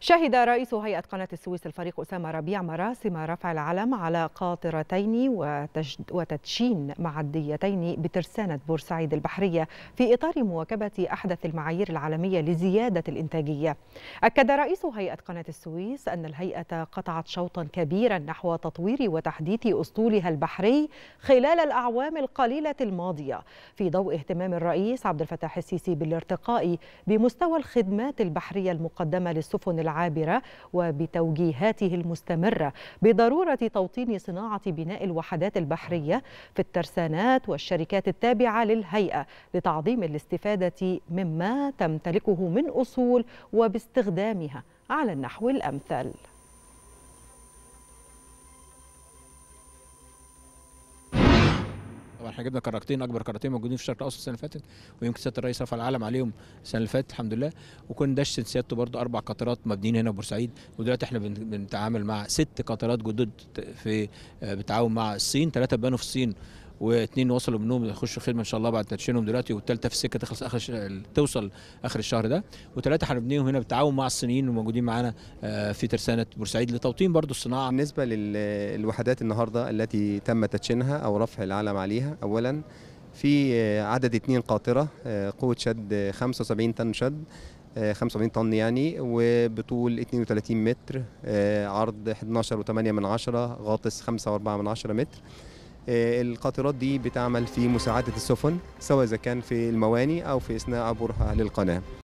شهد رئيس هيئة قناة السويس الفريق أسامة ربيع مراسم رفع العلم على قاطرتين وتدشين معديتين بترسانة بورسعيد البحرية في إطار مواكبة أحدث المعايير العالمية لزيادة الإنتاجية. أكد رئيس هيئة قناة السويس أن الهيئة قطعت شوطا كبيرا نحو تطوير وتحديث أسطولها البحري خلال الأعوام القليلة الماضية. في ضوء اهتمام الرئيس عبد الفتاح السيسي بالارتقاء بمستوى الخدمات البحرية المقدمة للسفن العابرة وبتوجيهاته المستمرة بضرورة توطين صناعة بناء الوحدات البحرية في الترسانات والشركات التابعة للهيئة لتعظيم الاستفادة مما تمتلكه من أصول وباستخدامها. على النحو الأمثل. طبعا إحنا جبنا كراكتين أكبر كراكتين موجودين في الشرق الأوسط السنة اللي فاتت ويمكن سياده الرئيس رفع العلم عليهم السنة اللي فاتت الحمد لله. وكنا دشت سيادته برضو أربع قطارات مبنيين هنا في بورسعيد. ودلوقتي إحنا بنتعامل مع ست قطارات جدد في بالتعاون مع الصين. ثلاثة بنوا في الصين. واثنين وصلوا منهم يخشوا خدمة إن شاء الله بعد تدشينهم دلوقتي والثالثه في السكة تخلص آخر ش... توصل آخر الشهر ده. وثلاثه هنبنيهم هنا بالتعاون مع الصينيين الموجودين معانا في ترسانة بورسعيد لتوطين برضو الصناعة. بالنسبة للوحدات النهارده التي تم تدشينها أو رفع العلم عليها اولا في عدد اثنين قاطرة قوة شد 75 طن شد 75 طن يعني وبطول 32 متر عرض 11.8 من عشرة غاطس 5.4 من عشرة متر. القاطرات دي بتعمل في مساعدة السفن سواء إذا كان في المواني أو في أثناء عبورها للقناة.